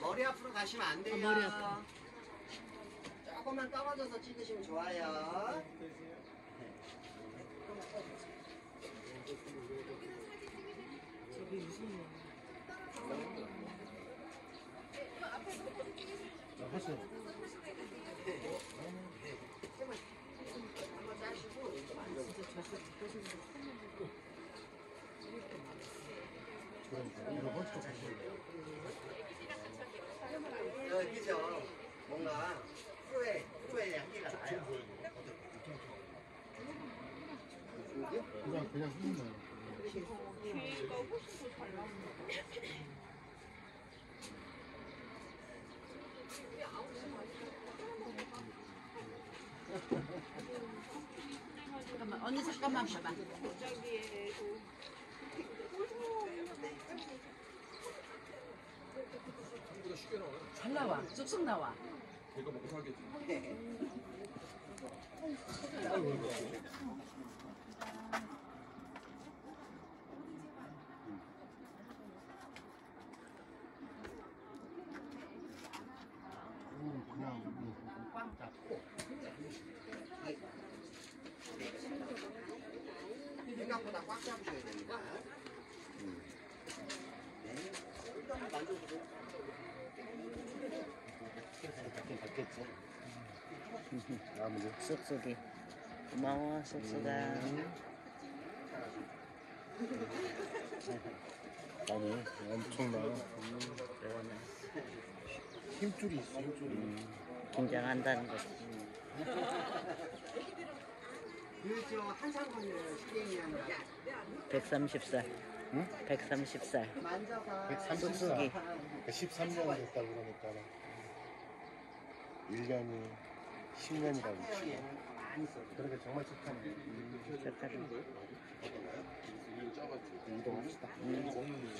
머리 앞으로 가시면 안 돼요. 아, 머리 앞으로. 조금만 떨어져서 찍으시면 좋아요. 어, 그죠? 뭔가 프로의 프로의 향기가 나요. 그냥 그냥 흐는 거예요. 뒤가 훨씬 더잘 나오는데. 잠깐만 언니 잠깐만 봐봐 잘 나와 쑥쑥 나와 걔가 먹고 살겠지. 꽉 잡고 생각보다 꽉 잡으셔야 됩니다. 네. 일단 만져보세요. 받겠지. 아무리 쑥쑥이 고마워 쑥쑥아 아니 엄청나. 힘줄이 있어 힘줄이. 긴장한다는. 시댕이라는 게. 130살 응? 130살 만져봐. 134. 13년 됐다 그러니까 1년이 10년이라고 치고. 얘는 많이 써. 그러게 정말 착하네. 이거 작았지. 이동합시다. 먹는